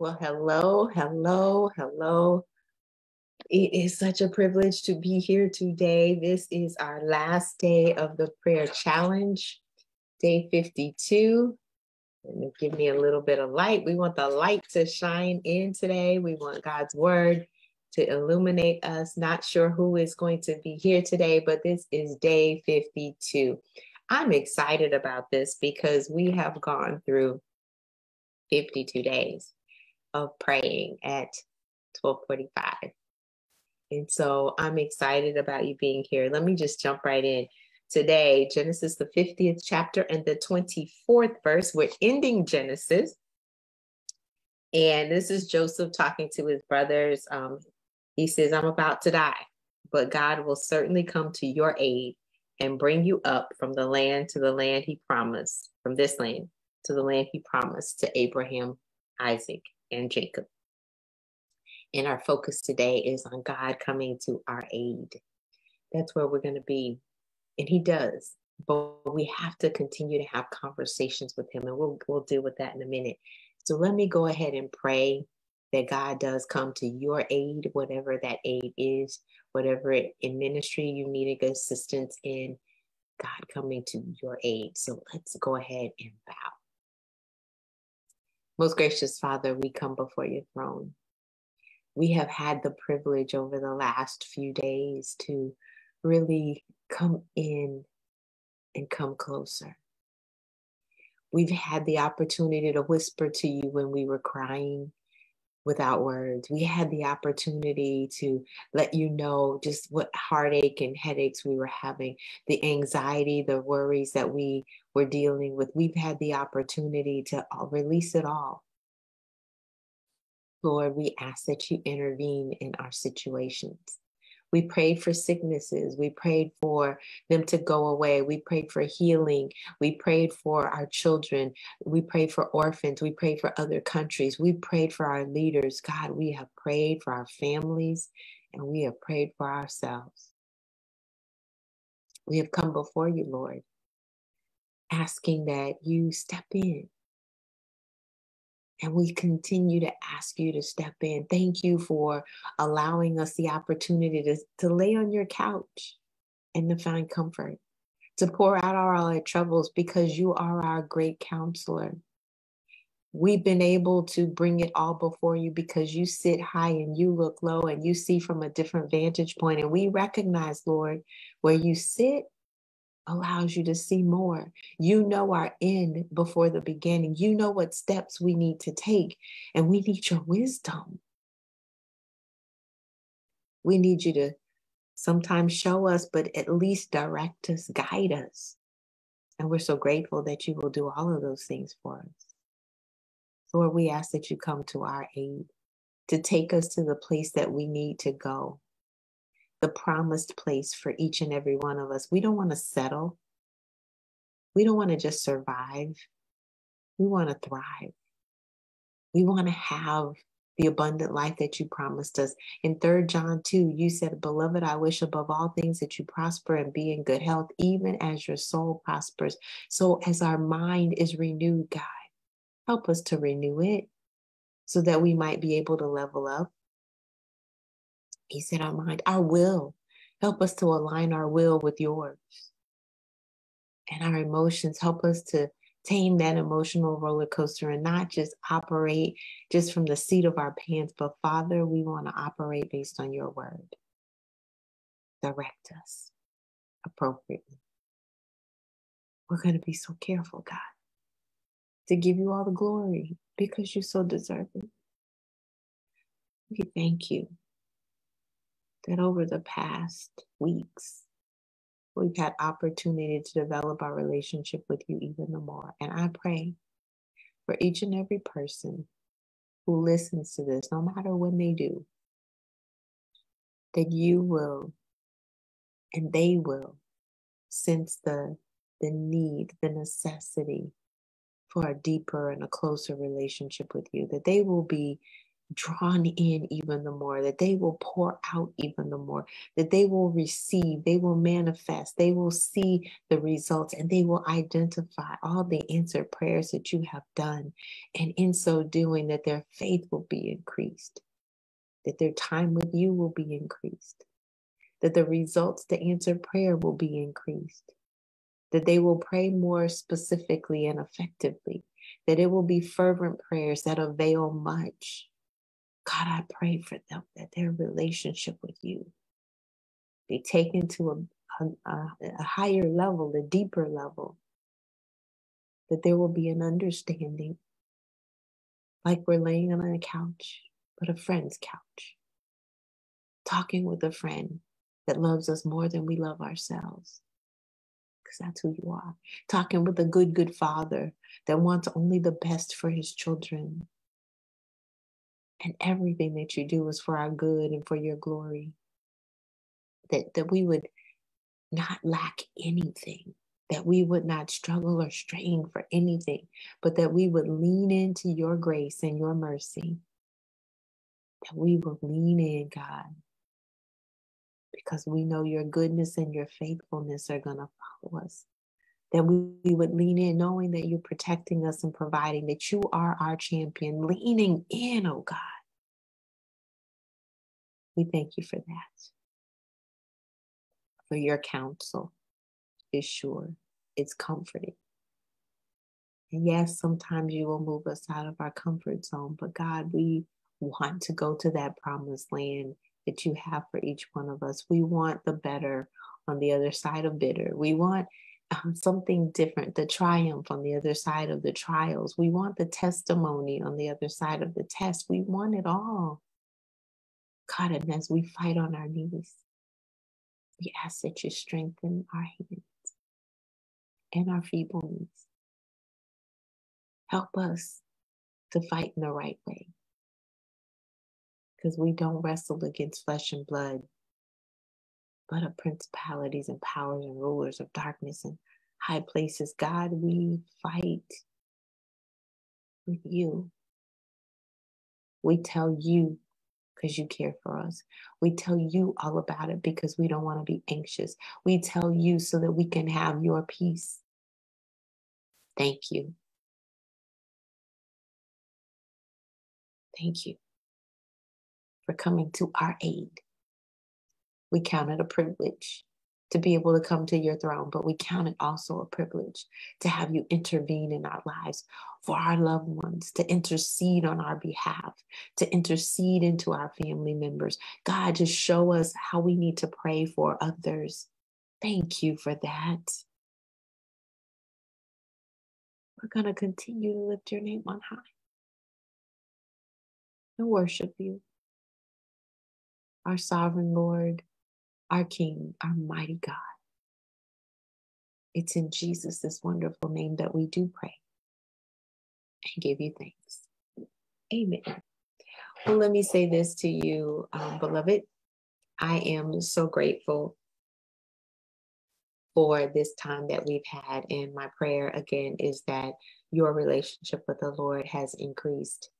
Well, hello, hello, hello. It is such a privilege to be here today. This is our last day of the prayer challenge, day 52. And give me a little bit of light. We want the light to shine in today. We want God's word to illuminate us. Not sure who is going to be here today, but this is day 52. I'm excited about this because we have gone through 52 days of praying at 1245. And so I'm excited about you being here. Let me just jump right in. Today, Genesis, the 50th chapter and the 24th verse. We're ending Genesis. And this is Joseph talking to his brothers. Um, he says, I'm about to die, but God will certainly come to your aid and bring you up from the land to the land he promised, from this land to the land he promised to Abraham, Isaac, and Jacob. And our focus today is on God coming to our aid. That's where we're going to be. And He does. But we have to continue to have conversations with Him. And we'll, we'll deal with that in a minute. So let me go ahead and pray that God does come to your aid, whatever that aid is, whatever in ministry you needed assistance in, God coming to your aid. So let's go ahead and bow. Most gracious Father, we come before your throne. We have had the privilege over the last few days to really come in and come closer. We've had the opportunity to whisper to you when we were crying without words. We had the opportunity to let you know just what heartache and headaches we were having, the anxiety, the worries that we were dealing with. We've had the opportunity to uh, release it all. Lord, we ask that you intervene in our situations. We prayed for sicknesses. We prayed for them to go away. We prayed for healing. We prayed for our children. We prayed for orphans. We prayed for other countries. We prayed for our leaders. God, we have prayed for our families and we have prayed for ourselves. We have come before you, Lord, asking that you step in. And we continue to ask you to step in. Thank you for allowing us the opportunity to, to lay on your couch and to find comfort, to pour out all our troubles because you are our great counselor. We've been able to bring it all before you because you sit high and you look low and you see from a different vantage point. And we recognize, Lord, where you sit allows you to see more. You know our end before the beginning. You know what steps we need to take, and we need your wisdom. We need you to sometimes show us, but at least direct us, guide us. And we're so grateful that you will do all of those things for us. Lord, we ask that you come to our aid to take us to the place that we need to go the promised place for each and every one of us. We don't want to settle. We don't want to just survive. We want to thrive. We want to have the abundant life that you promised us. In 3 John 2, you said, Beloved, I wish above all things that you prosper and be in good health, even as your soul prospers. So, as our mind is renewed, God, help us to renew it so that we might be able to level up he said, Our mind, our will. Help us to align our will with yours. And our emotions help us to tame that emotional roller coaster and not just operate just from the seat of our pants, but Father, we want to operate based on your word. Direct us appropriately. We're going to be so careful, God, to give you all the glory because you so deserve it. We thank you that over the past weeks, we've had opportunity to develop our relationship with you even the more. And I pray for each and every person who listens to this, no matter when they do, that you will and they will sense the the need, the necessity for a deeper and a closer relationship with you, that they will be drawn in even the more, that they will pour out even the more, that they will receive, they will manifest, they will see the results, and they will identify all the answered prayers that you have done. And in so doing, that their faith will be increased, that their time with you will be increased, that the results to answered prayer will be increased, that they will pray more specifically and effectively, that it will be fervent prayers that avail much God, I pray for them that their relationship with you be taken to a, a, a higher level, a deeper level, that there will be an understanding like we're laying on a couch, but a friend's couch, talking with a friend that loves us more than we love ourselves. Because that's who you are. Talking with a good, good father that wants only the best for his children and everything that you do is for our good and for your glory. That, that we would not lack anything, that we would not struggle or strain for anything, but that we would lean into your grace and your mercy. That we will lean in, God, because we know your goodness and your faithfulness are going to follow us. That we, would lean in, knowing that you're protecting us and providing, that you are our champion, leaning in, oh God we thank you for that. For your counsel is sure, it's comforting. And yes, sometimes you will move us out of our comfort zone, but God, we want to go to that promised land that you have for each one of us. We want the better on the other side of bitter. We want um, something different, the triumph on the other side of the trials. We want the testimony on the other side of the test. We want it all. God, and as we fight on our knees, we ask that you strengthen our hands and our feeble knees. Help us to fight in the right way. Because we don't wrestle against flesh and blood, but of principalities and powers and rulers of darkness and high places. God, we fight with you. We tell you because you care for us. We tell you all about it because we don't want to be anxious. We tell you so that we can have your peace. Thank you. Thank you for coming to our aid. We count it a privilege to be able to come to your throne, but we count it also a privilege to have you intervene in our lives for our loved ones, to intercede on our behalf, to intercede into our family members. God, just show us how we need to pray for others. Thank you for that. We're going to continue to lift your name on high and worship you, our sovereign Lord our King, our mighty God. It's in Jesus' this wonderful name that we do pray and give you thanks. Amen. Well, let me say this to you, um, beloved. I am so grateful for this time that we've had. And my prayer again is that your relationship with the Lord has increased.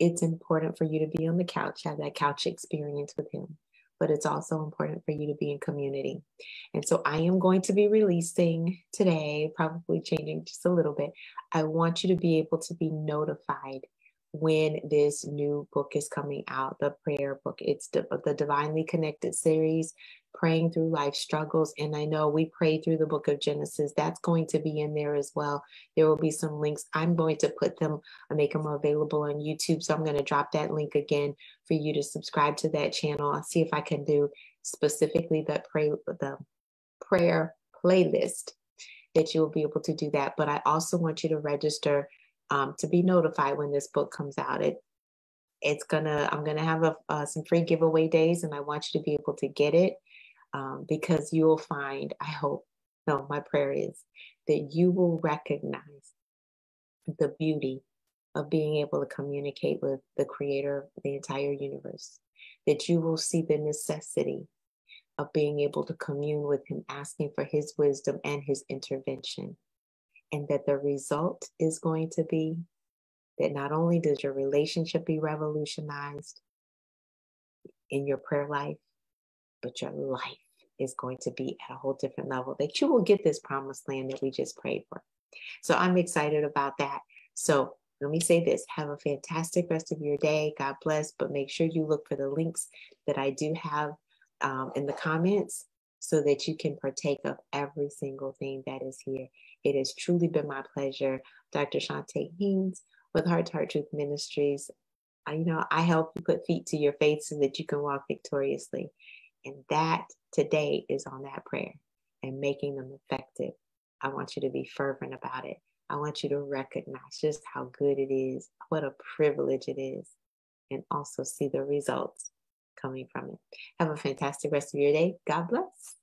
It's important for you to be on the couch, have that couch experience with Him but it's also important for you to be in community. And so I am going to be releasing today, probably changing just a little bit. I want you to be able to be notified when this new book is coming out, the prayer book. It's the, the Divinely Connected series praying through life struggles. And I know we pray through the book of Genesis. That's going to be in there as well. There will be some links. I'm going to put them, make them available on YouTube. So I'm going to drop that link again for you to subscribe to that channel. I'll see if I can do specifically the pray the prayer playlist that you will be able to do that. But I also want you to register um, to be notified when this book comes out. It it's gonna I'm gonna have a, uh, some free giveaway days, and I want you to be able to get it um, because you will find, I hope, no, my prayer is that you will recognize the beauty of being able to communicate with the creator of the entire universe, that you will see the necessity of being able to commune with him, asking for his wisdom and his intervention, and that the result is going to be that not only does your relationship be revolutionized in your prayer life, but your life is going to be at a whole different level, that you will get this promised land that we just prayed for. So I'm excited about that. So let me say this have a fantastic rest of your day. God bless, but make sure you look for the links that I do have um, in the comments so that you can partake of every single thing that is here. It has truly been my pleasure. Dr. Chonta Haynes with Heart to Heart Truth Ministries. I, you know, I help you put feet to your faith so that you can walk victoriously. And that today is on that prayer and making them effective. I want you to be fervent about it. I want you to recognize just how good it is, what a privilege it is, and also see the results coming from it. Have a fantastic rest of your day. God bless.